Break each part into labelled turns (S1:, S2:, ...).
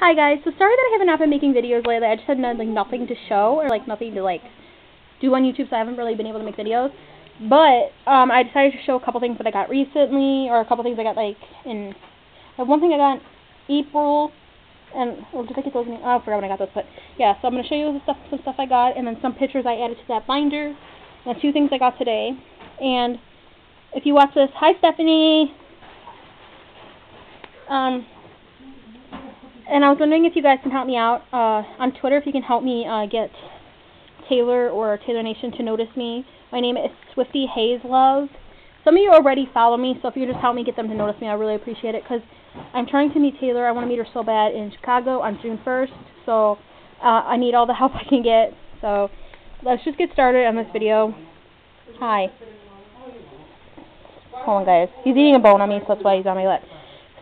S1: Hi guys, so sorry that I haven't been making videos lately. I just had no, like nothing to show or like nothing to like do on YouTube, so I haven't really been able to make videos. But um, I decided to show a couple things that I got recently, or a couple things I got like in. Uh, one thing I got in April, and well, did I get those? In, oh, I forgot when I got those, but yeah. So I'm gonna show you the stuff, some stuff I got, and then some pictures I added to that binder, and two things I got today. And if you watch this, hi Stephanie. Um, and I was wondering if you guys can help me out uh, on Twitter, if you can help me uh, get Taylor or Taylor Nation to notice me. My name is Swifty Hayes Love. Some of you already follow me, so if you just help me get them to notice me, I really appreciate it because I'm trying to meet Taylor. I want to meet her so bad in Chicago on June 1st, so uh, I need all the help I can get. So let's just get started on this video. Hi. Hold on, guys. He's eating a bone on me, so that's why he's on my lap.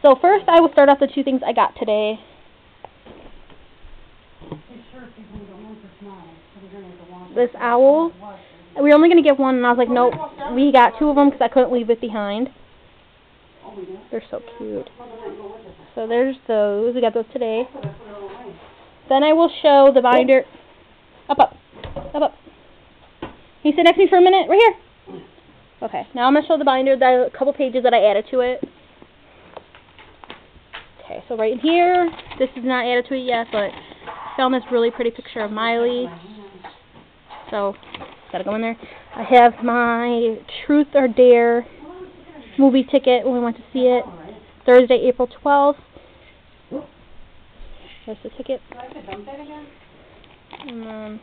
S1: So first, I will start off the two things I got today. This owl. We were only going to get one, and I was like, nope. We got two of them because I couldn't leave it behind. They're so cute. So there's those. We got those today. Then I will show the binder. Up, up. Up, up. Can you sit next to me for a minute? Right here. Okay. Now I'm going to show the binder, the couple pages that I added to it. Okay, so right in here, this is not added to it yet, but I found this really pretty picture of Miley. So, gotta go in there. I have my Truth or Dare movie ticket when we went to see it. Thursday, April 12th. There's the ticket. And then, um,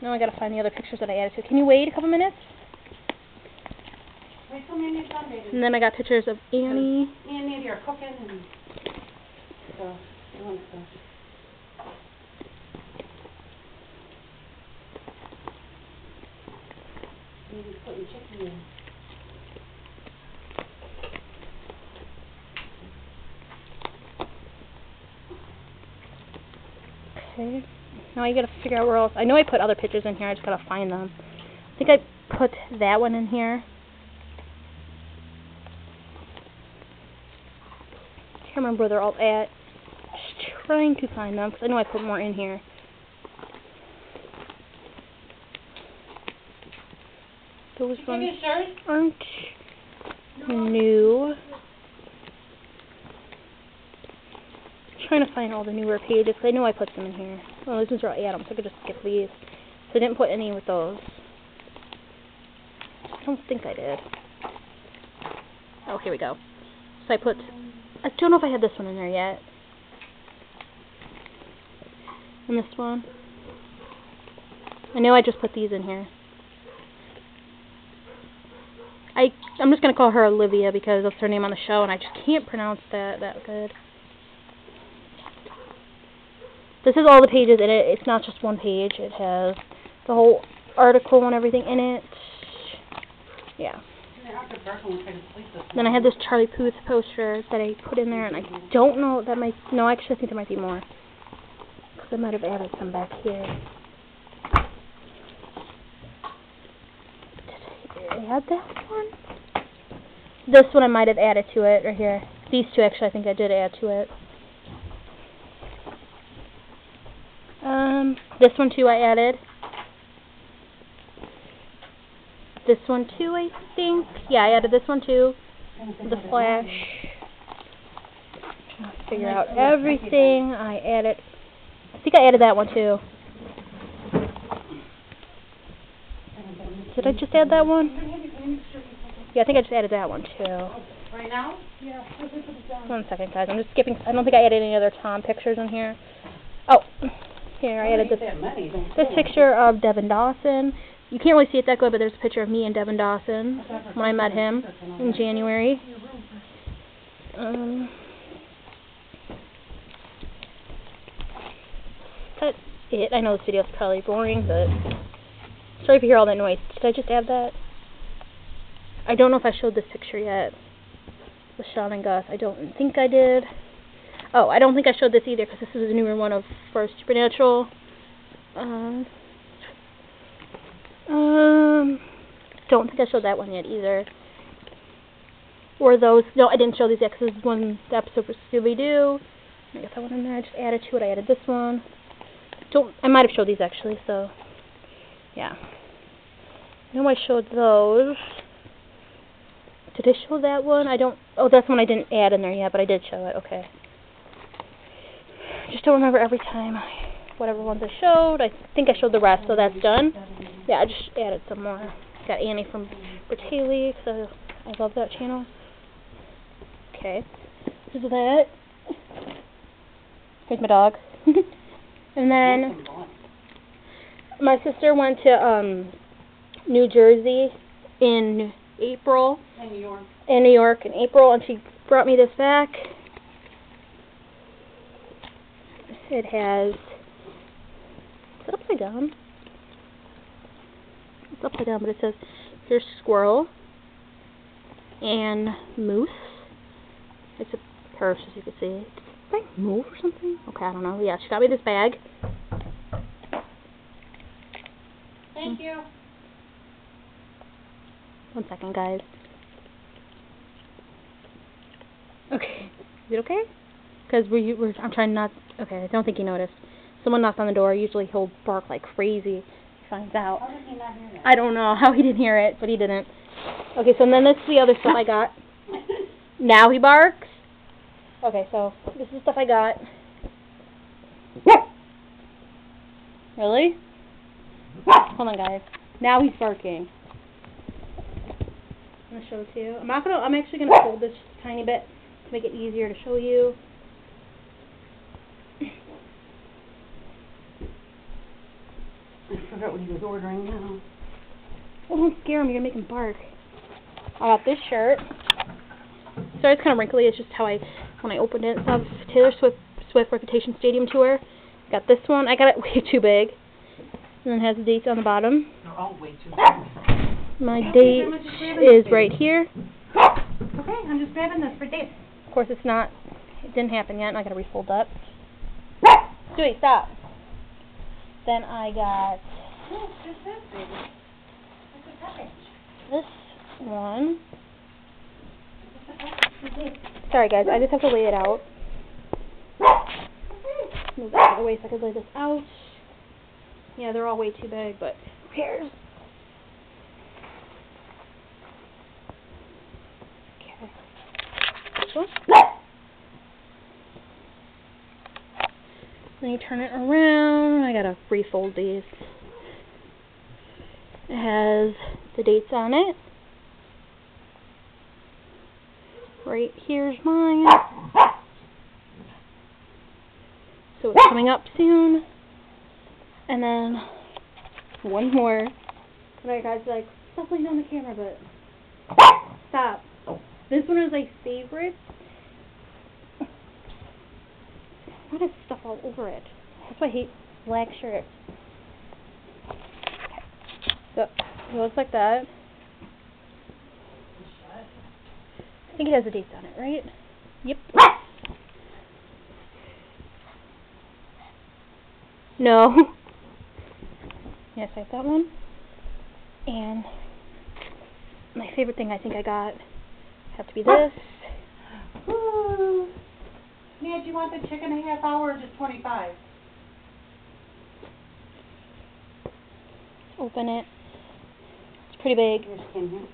S1: now I gotta find the other pictures that I added to it. Can you wait a couple minutes? And then I got pictures of Annie.
S2: Annie, are cooking and so wants to. Maybe putting chicken in.
S1: Okay. Now I gotta figure out where else. I know I put other pictures in here. I just gotta find them. I think I put that one in here. I Can't remember where they're all at. Just trying to find them because I know I put more in here. Those ones aren't new. trying to find all the newer pages. I know I put them in here. Oh, these ones are all Adam, so I could just skip these. So I didn't put any with those. I don't think I did. Oh, here we go. So I put. I don't know if I had this one in there yet. And this one. I know I just put these in here. I I'm just gonna call her Olivia because that's her name on the show, and I just can't pronounce that that good. This is all the pages in it. It's not just one page. It has the whole article and everything in it. Yeah. Then I had this Charlie Puth poster that I put in there, and I don't know that might. No, actually, I think there might be more. Because I might have added some back here. Did I add that one? This one I might have added to it right here. These two, actually, I think I did add to it. Um, this one too I added. This one too, I think. Yeah, I added this one too. The Flash. Figure out everything I added. I think I added that one too. Did I just add that one? Yeah, I think I just added that one too.
S2: Right now?
S1: One second, guys. I'm just skipping. I don't think I added any other Tom pictures in here. Oh, here I added this
S2: that many, don't
S1: this picture of Devin Dawson. You can't really see it that good, but there's a picture of me and Devin Dawson when I met him in January. Um, that's it. I know this video is probably boring, but sorry if you hear all that noise. Did I just add that? I don't know if I showed this picture yet with Sean and Gus. I don't think I did. Oh, I don't think I showed this either because this is a newer one of First Supernatural. Um, um, don't think I showed that one yet either. Or those. No, I didn't show these yet because this is one the episode for Scooby Doo. I guess I went in there. I just added to it. I added this one. Don't. I might have showed these actually. So, yeah. I know I showed those. Did I show that one? I don't. Oh, that's one I didn't add in there yet, but I did show it. Okay. Just don't remember every time. I, whatever ones I showed. I think I showed the rest, so that's done. Yeah, I just added some more. Got Annie from Bratayley, because I love that channel. Okay. Here's that. Here's my dog. and then my sister went to um New Jersey in April.
S2: In New York.
S1: In New York in April, and she brought me this back. It has. Is it upside down? It's upside down, but it says here's squirrel and moose. It's a purse, as you can see. Did I move or something? Okay, I don't know. Yeah, she got me this bag.
S2: Thank you.
S1: One second, guys. Okay. Is it okay? Because we're, we're, I'm trying not. Okay, I don't think he noticed. Someone knocked on the door. Usually he'll bark like crazy. He finds out.
S2: How did he not hear that?
S1: I don't know how he didn't hear it, but he didn't. Okay, so then this is the other stuff I got. Now he barks. Okay, so this is stuff I got. Really? Hold on, guys. Now he's barking. I'm gonna show it to you. I'm not gonna. I'm actually gonna fold this just a tiny bit to make it easier to show you.
S2: I forgot what he was ordering now.
S1: Oh, don't scare him. You're gonna make him bark. I got this shirt. Sorry, it's kind of wrinkly. It's just how I, when I opened it. It's of Taylor Swift Swift Reputation Stadium Tour. Got this one. I got it way too big. And it has the dates on the bottom.
S2: They're all way too
S1: My date
S2: is grabbing
S1: is
S2: this
S1: right here.
S2: Okay, I'm just grabbing this for Dave.
S1: Of course, it's not. It didn't happen yet. and I gotta refold that. Dewey, stop. Then I got
S2: No, it's just this, baby. It's a package.
S1: this one.
S2: It's a package for Dave.
S1: Sorry, guys. I just have to lay it out. Move that out of the way so I can lay this out. Yeah, they're all way too big, but who cares? Okay. This one. Then you turn it around. I gotta refold these. It has the dates on it. Right here's mine. So it's coming up soon. And then one more. Alright guys, like, stop laying on the camera, but one is like favorite. Why does stuff all over it? That's why I hate black shirts. So it looks like that. I think it has the dates on it, right? Yep. No. Yes, I have that one. And my favorite thing I think I got have to be this.
S2: Ned, do you want the chicken a half hour or just twenty-five?
S1: Open it. It's pretty big.
S2: Here's Kim here.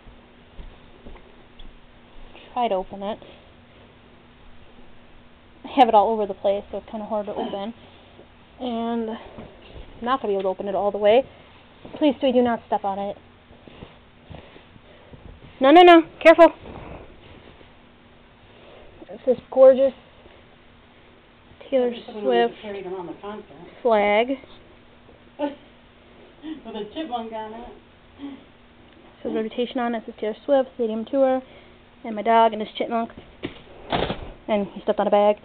S1: Try to open it. I have it all over the place, so it's kind of hard to open. And I'm not going to be able to open it all the way. Please, do do not step on it. No, no, no. Careful. This gorgeous Taylor
S2: Maybe someone wants
S1: Swift
S2: to carry them on the
S1: flag.
S2: With a chipmunk on it.
S1: Says reputation on it. It says Taylor Swift, Stadium Tour, and my dog and his chipmunk. And he stepped on a bag.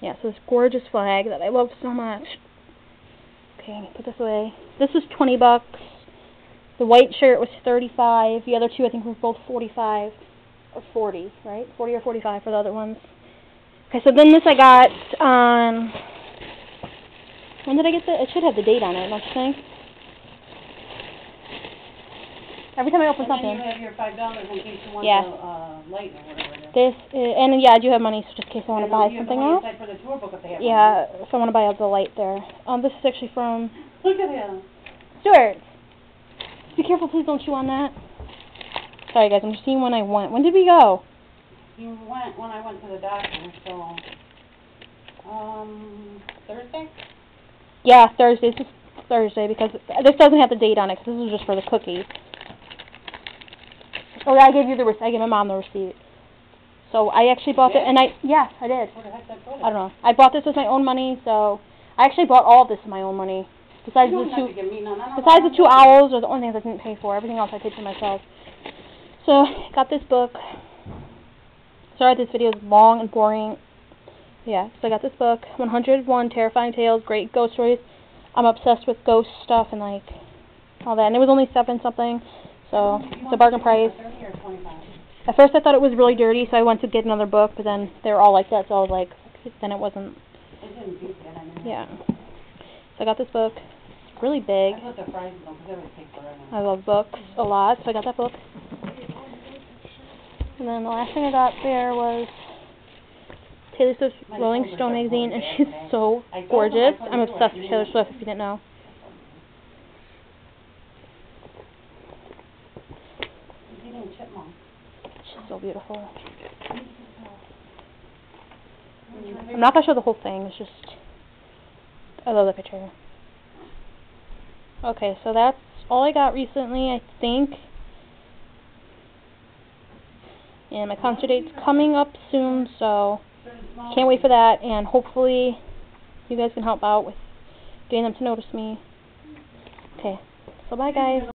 S1: Yeah, so this gorgeous flag that I love so much. Okay, put this away. This was 20 bucks. The white shirt was 35. The other two I think were both 45 or 40, right? 40 or 45 for the other ones. Okay, so then this I got on when did I get the it should have the date on it, don't you think? Every time I open
S2: And
S1: something.
S2: you have your five dollars in case you want
S1: Yeah.
S2: the, uh, light or whatever.
S1: This, is, and yeah, I do have money, so just in case I want to buy
S2: you have the
S1: something else.
S2: aside for the tour book if they have.
S1: Yeah, if I want to buy the light there. Um, this is actually from.
S2: Look at him.
S1: Stuart. Be careful, please don't chew on that. Sorry guys, I'm just seeing when I went. When did we go?
S2: You went when I went to the doctor, so, um, Thursday?
S1: Yeah, Thursday. This is Thursday because this doesn't have the date on it because this is just for the cookie. Oh I gave you the receipt. I gave my mom the receipt. So I actually bought it, and I yeah, I did.
S2: Where the heck did I put it?
S1: I don't know. I bought this with my own money, so I actually bought all this with my own money. Besides the two,
S2: to give me none.
S1: Besides the two owls are the only things I didn't pay for. Everything else I paid for myself. So got this book. Sorry, this video is long and boring. Yeah, so I got this book, 101 Terrifying Tales, Great Ghost Stories. I'm obsessed with ghost stuff and like all that. And it was only seven something, so it's a bargain price.
S2: give me Thirty or twenty-five?
S1: At first I thought it was really dirty, so I went to get another book, but then they were all like that, so I was like, then it wasn't.
S2: It didn't beat that, I mean.
S1: Yeah. So I got this book. It's really big.
S2: I put the fries in them, because they would take forever.
S1: I love books a lot, so I got that book. And then the last thing I got there was Taylor Swift's Rolling Stone magazine, and she's so
S2: I told them I
S1: gorgeous. I'm obsessed with Taylor. Swift, if you didn't know.
S2: He's eating chipmunk.
S1: She's so beautiful. I'm not gonna show the whole thing, it's just, I love the picture. Okay, so that's all I got recently, I think. And my concert date's coming up soon, so can't wait for that, and hopefully you guys can help out with getting them to notice me. Okay, so bye guys.